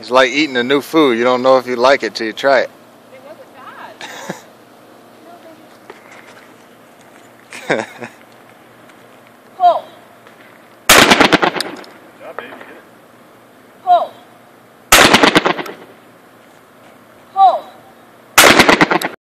It's like eating a new food. You don't know if you like it till you try it. It wasn't bad. Pull. Good job, it. Pull.